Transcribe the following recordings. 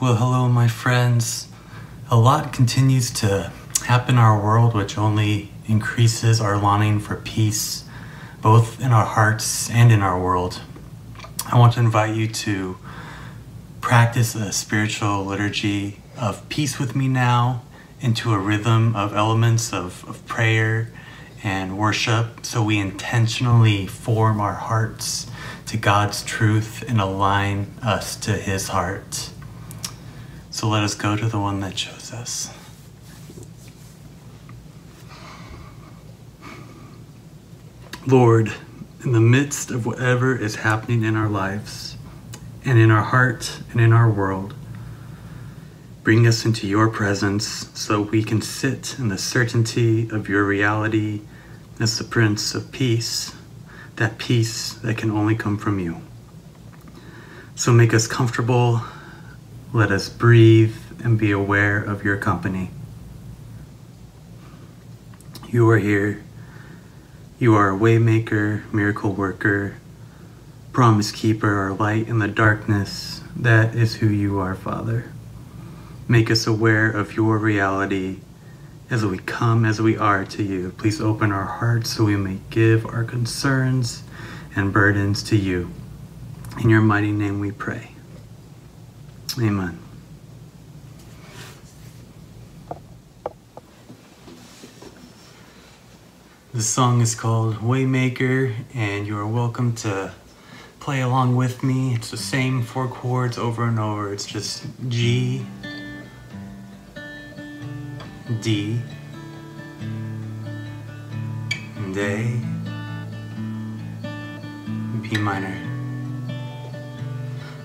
Well, hello, my friends. A lot continues to happen in our world, which only increases our longing for peace, both in our hearts and in our world. I want to invite you to practice a spiritual liturgy of peace with me now into a rhythm of elements of, of prayer and worship so we intentionally form our hearts to God's truth and align us to His heart. So let us go to the one that chose us. Lord, in the midst of whatever is happening in our lives and in our heart and in our world, bring us into your presence so we can sit in the certainty of your reality as the Prince of Peace, that peace that can only come from you. So make us comfortable, let us breathe and be aware of your company. You are here. You are a waymaker, miracle worker, promise keeper, our light in the darkness. That is who you are, Father. Make us aware of your reality as we come as we are to you. Please open our hearts so we may give our concerns and burdens to you. In your mighty name we pray. Amen. The song is called Waymaker, and you are welcome to play along with me. It's the same four chords over and over. It's just G, D, and A, B minor.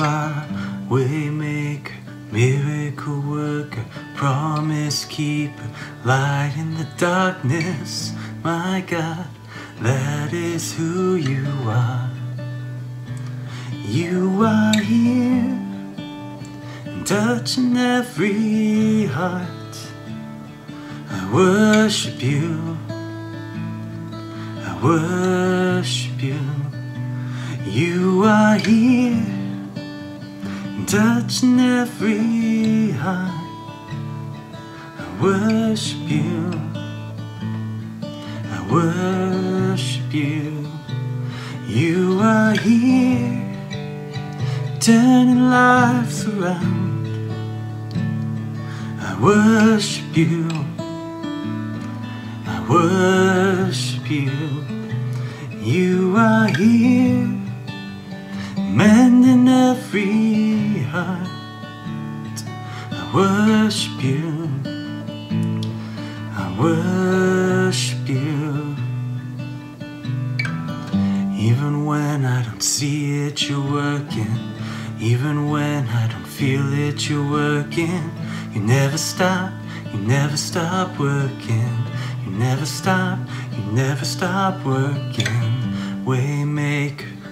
Are waymaker, miracle worker, promise keeper, light in the darkness. My God, that is who you are. You are here, touching every heart. I worship you. I worship you. You are here, touching every heart. I worship you. I worship you. You are here, turning lives around. I worship you. I worship you. You are here, mending every heart. I worship you. I worship you. Even when I don't see it, you're working. Even when I don't feel it, you're working. You never stop, you never stop working. You never stop, you never stop working. Waymaker,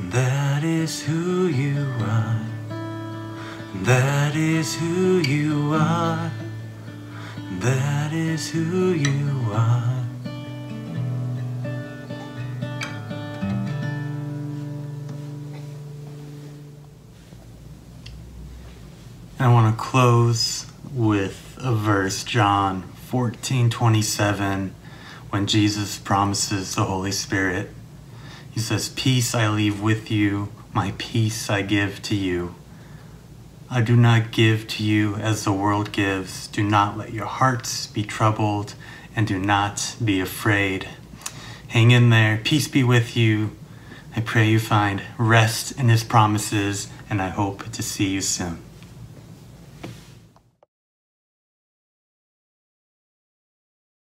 That is who you are. That is who you are. That is who you are. I want to close with a verse, John 14 27, when Jesus promises the Holy Spirit. He says, Peace I leave with you, my peace I give to you. I do not give to you as the world gives. Do not let your hearts be troubled, and do not be afraid. Hang in there. Peace be with you. I pray you find rest in his promises, and I hope to see you soon.